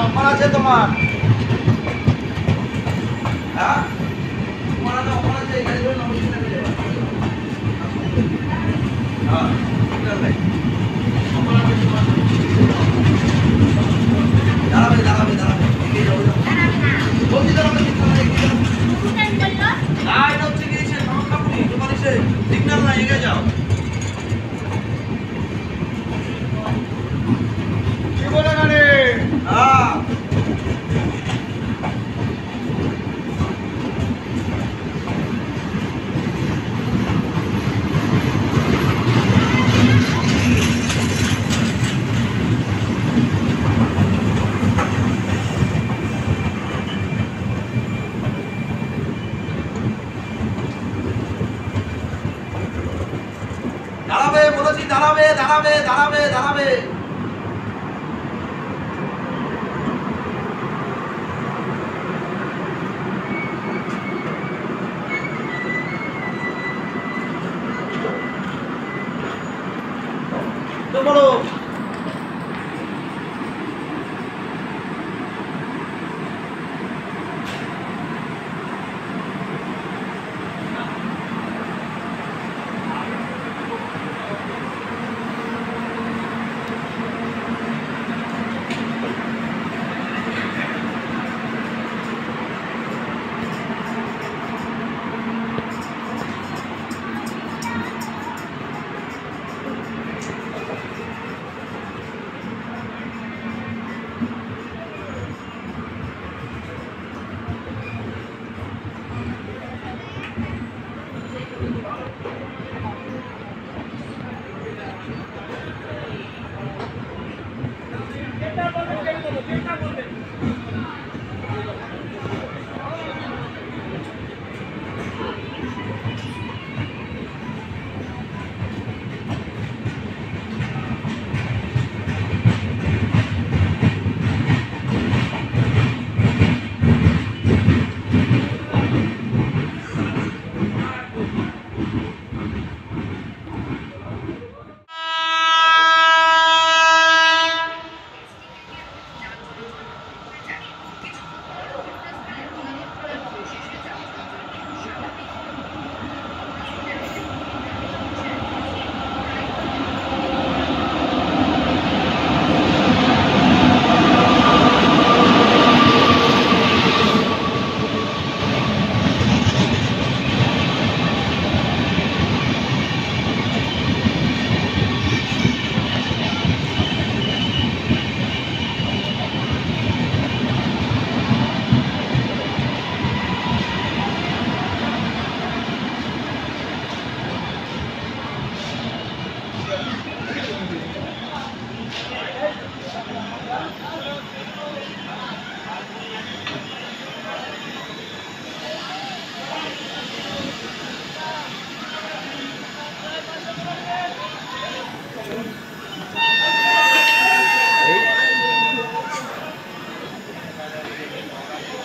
Offer আছে তোমার। হ্যাঁ? তোমার অফার আছে এই নমস্কার হ্যাঁ দাঁড়াবে দাঁড়াবে দাঁড়াবে। এগিয়ে যাও। বলছি দাঁড়াবে নাই, এগিয়ে না এটা হচ্ছে কি সে নন কাপুরি তোমার সে সিগন্যাল না এগিয়ে যাও কি বলে গাড়ি হ্যাঁ দাঁড়াবে দাঁড়াবে দাঁড়াবে দাঁড়াবে। তো বলো